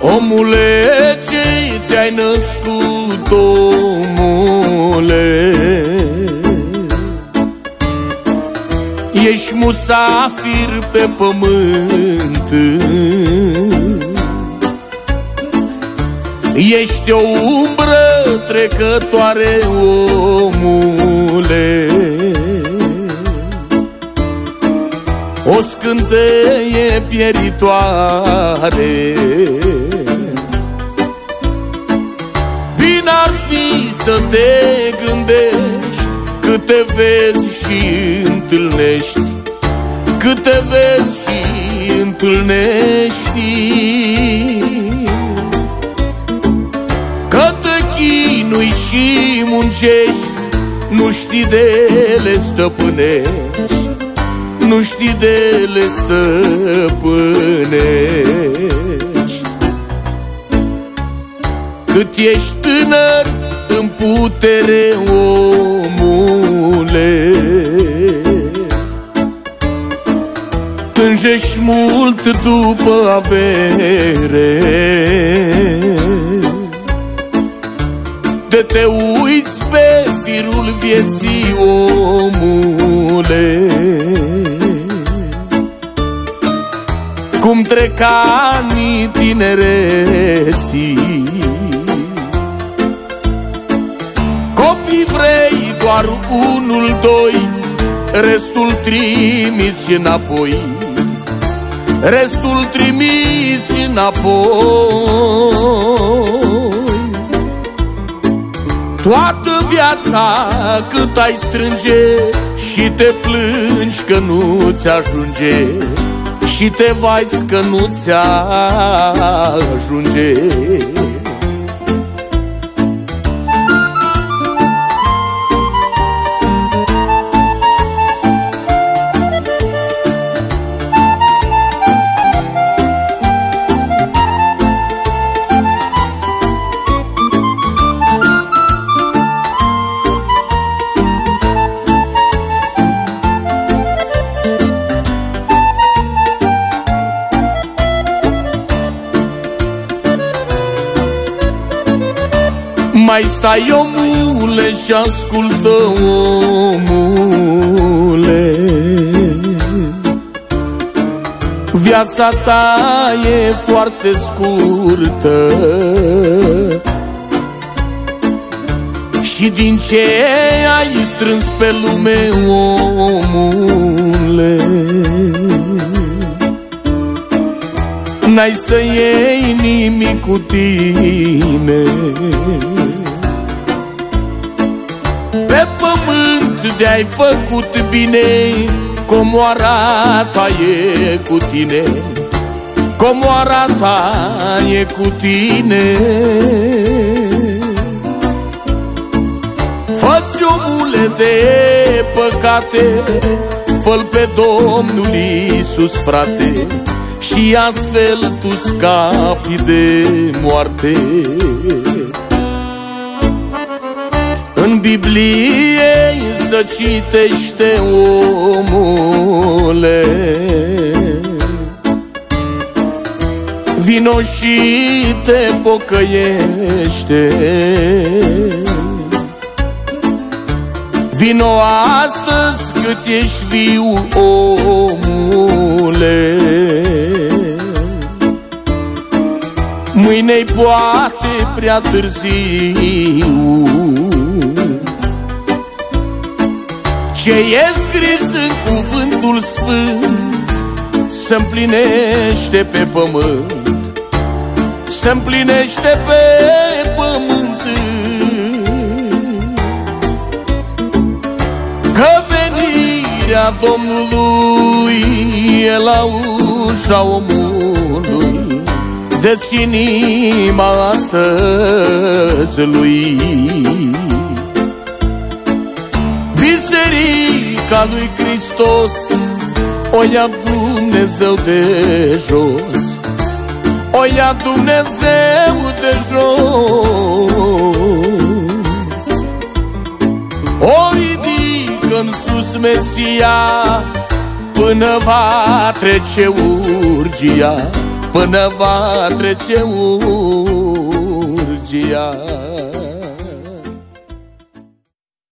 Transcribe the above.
Omule, ce te-ai născut, omule. Ești musafir pe pământ. Ești o umbră trecătoare, omule. O scânteie pieritoare fi să te gândești Câte vezi și întâlnești. Câte vezi și întâlnești. Că te chinui și muncești Nu știi de le stăpânești. Nu știi de le stăpânești. Cât ești tânăr în putere, omule. Tânjești mult după avere. De te uiți pe firul vieții, omule. Cum trec anii tinereții Copii vrei doar unul, doi Restul trimiți înapoi. Restul trimiți înapoi. Toată viața cât ai strânge Și te plângi că nu ți ajunge și te vaiți că nu ți-ajunge Mai stai omule și ascultă omule. Viața ta e foarte scurtă. Și din ce ai strâns pe lume, omule? N-ai să iei nimic cu tine de-ai făcut bine Comoara ta e cu tine Comoara ta e cu tine. Fă-ți omule de păcate Fă-l pe Domnul Iisus, frate și astfel tu scapi de moarte. În Biblie să citește omule. Vino și te pocăiește. Vino astăzi cât ești viu, omule. Mâine-i poate prea târziu Ce e scris în cuvântul sfânt se împlinește pe pământ se împlinește pe pământ. Că venirea Domnului e la ușa omului Dă-ți inima astăzi lui Biserica lui Hristos O ia Dumnezeu de jos. O ia Dumnezeu de jos. O ridică în sus Mesia Până va trece urgia Până va trece urgia